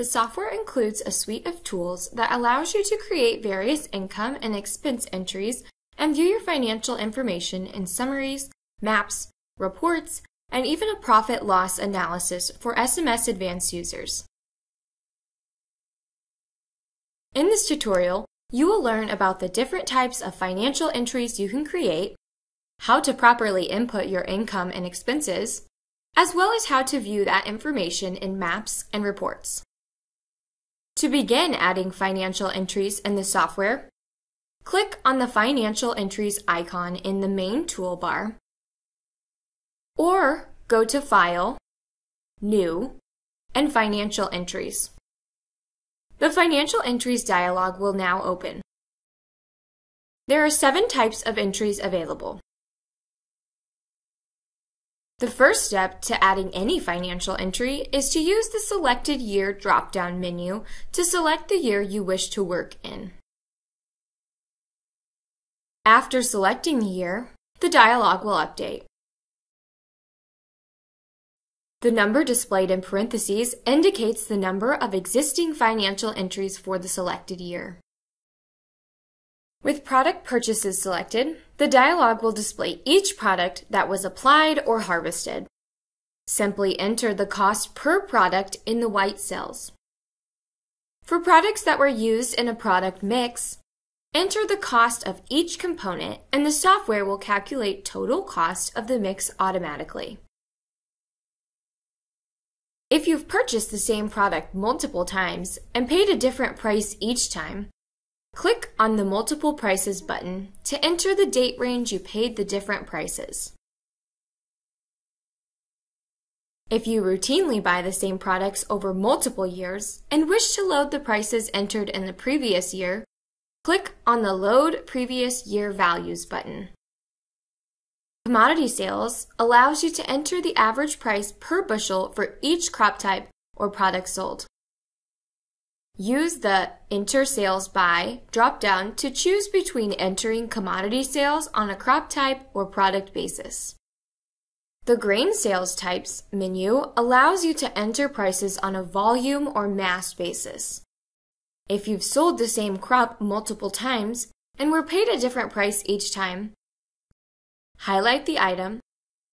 The software includes a suite of tools that allows you to create various income and expense entries and view your financial information in summaries, maps, reports, and even a profit loss analysis for SMS Advanced users. In this tutorial, you will learn about the different types of financial entries you can create, how to properly input your income and expenses, as well as how to view that information in maps and reports. To begin adding financial entries in the software, click on the Financial Entries icon in the main toolbar, or go to File, New, and Financial Entries. The Financial Entries dialog will now open. There are seven types of entries available. The first step to adding any financial entry is to use the Selected Year drop-down menu to select the year you wish to work in. After selecting the year, the dialog will update. The number displayed in parentheses indicates the number of existing financial entries for the selected year. With product purchases selected, the dialog will display each product that was applied or harvested. Simply enter the cost per product in the white cells. For products that were used in a product mix, enter the cost of each component and the software will calculate total cost of the mix automatically. If you've purchased the same product multiple times and paid a different price each time, click on the Multiple Prices button to enter the date range you paid the different prices. If you routinely buy the same products over multiple years and wish to load the prices entered in the previous year, click on the Load Previous Year Values button. Commodity sales allows you to enter the average price per bushel for each crop type or product sold. Use the Enter Sales By drop-down to choose between entering commodity sales on a crop type or product basis. The Grain Sales Types menu allows you to enter prices on a volume or mass basis. If you've sold the same crop multiple times and were paid a different price each time, highlight the item,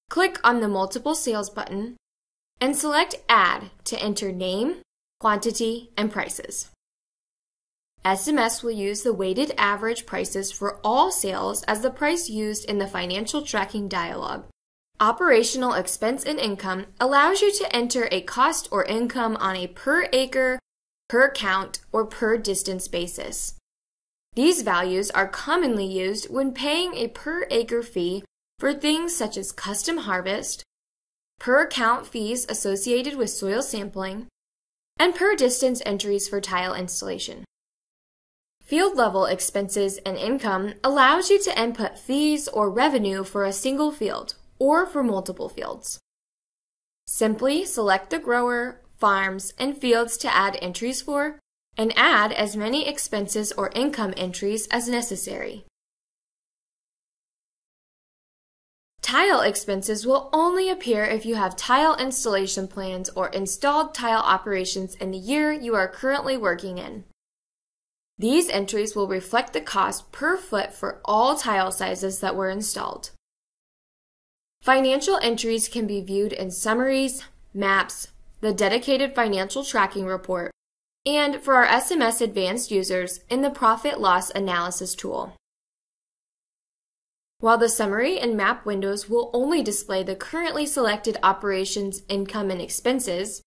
click on the Multiple Sales button, and select Add to enter name, quantity, and prices. SMS will use the weighted average prices for all sales as the price used in the financial tracking dialog. Operational expense and income allows you to enter a cost or income on a per acre, per count, or per distance basis. These values are commonly used when paying a per acre fee for things such as custom harvest, per account fees associated with soil sampling, and per distance entries for tile installation. Field level expenses and income allows you to input fees or revenue for a single field or for multiple fields. Simply select the grower, farms, and fields to add entries for, and add as many expenses or income entries as necessary. Tile expenses will only appear if you have tile installation plans or installed tile operations in the year you are currently working in. These entries will reflect the cost per foot for all tile sizes that were installed. Financial entries can be viewed in summaries, maps, the dedicated financial tracking report, and for our SMS advanced users in the profit loss analysis tool. While the summary and map windows will only display the currently selected operations income and expenses,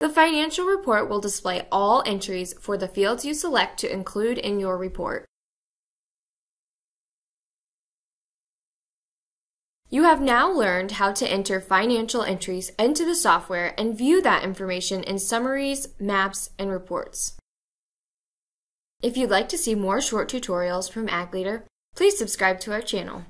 the financial report will display all entries for the fields you select to include in your report. You have now learned how to enter financial entries into the software and view that information in summaries, maps, and reports. If you'd like to see more short tutorials from AgLeader, Please subscribe to our channel.